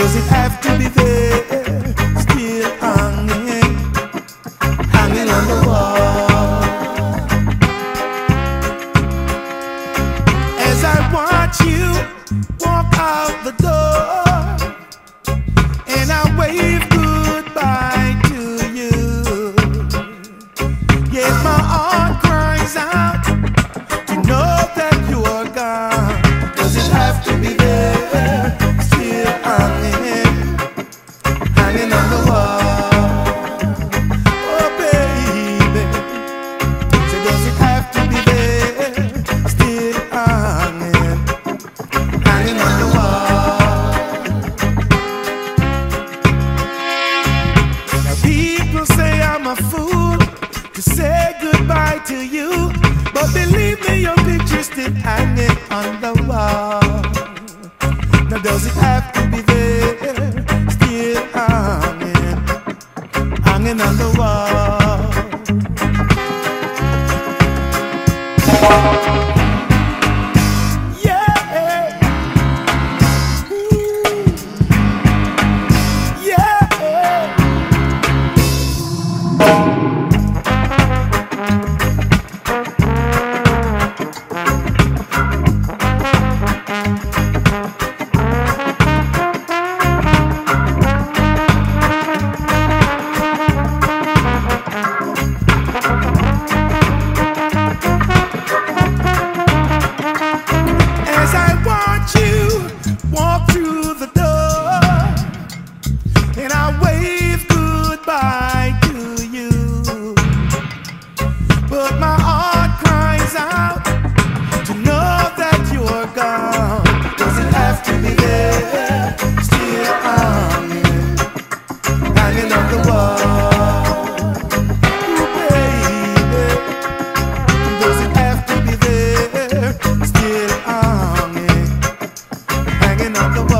Does it have to be there? Still hanging, hanging on the wall. As I want. a fool to say goodbye to you. But believe me, your picture's still hanging on the wall. Now, does it have to be there? You. bringing up the world.